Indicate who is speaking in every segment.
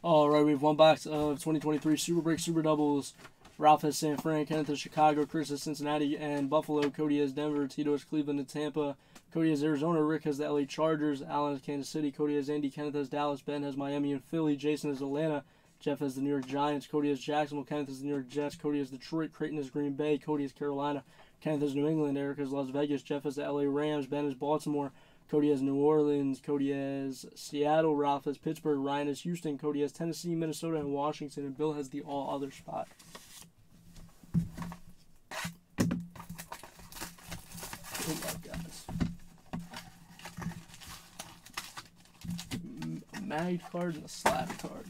Speaker 1: All right, we have one box of uh, 2023 Super Break Super Doubles. Ralph has San Fran, Kenneth has Chicago, Chris has Cincinnati and Buffalo, Cody has Denver, Tito is Cleveland and Tampa, Cody has Arizona, Rick has the LA Chargers, Allen has Kansas City, Cody has Indy, Kenneth has Dallas, Ben has Miami and Philly, Jason has Atlanta, Jeff has the New York Giants, Cody has Jacksonville, Kenneth has the New York Jets, Cody has Detroit, Creighton has Green Bay, Cody has Carolina, Kenneth has New England, Eric has Las Vegas, Jeff has the LA Rams, Ben has Baltimore, Cody has New Orleans. Cody has Seattle. Ralph has Pittsburgh. Ryan has Houston. Cody has Tennessee, Minnesota, and Washington. And Bill has the all other spot. Oh Luck, guys. A mag card and a slab card.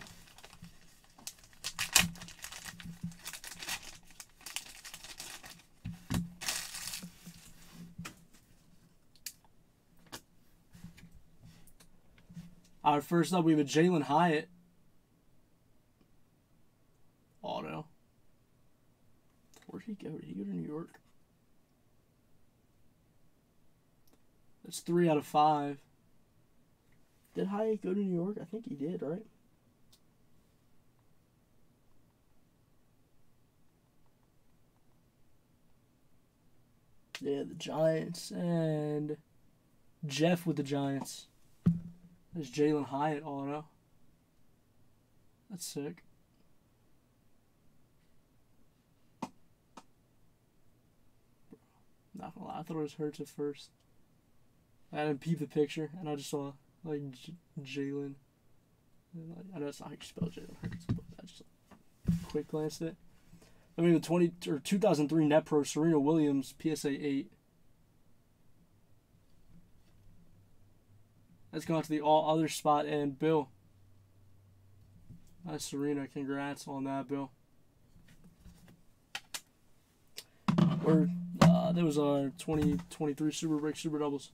Speaker 1: Right, first up, we have a Jalin Hyatt oh, auto. Where'd he go? Did he go to New York? That's three out of five. Did Hyatt go to New York? I think he did, right? Yeah, the Giants and Jeff with the Giants. There's Jalin Hyatt auto. That's sick. Not gonna lie, I thought it was Hurts at first. I didn't peep the picture, and I just saw like Jalen. Like, I know it's not how you spell Jalen Hurts, but I just quick glanced at it. I mean, the twenty or two thousand three Net Pro Serena Williams PSA eight. That's gone to the all other spot, and Bill. Nice Serena, congrats on that, Bill. Or uh, that was our 2023 Super Break Super Doubles.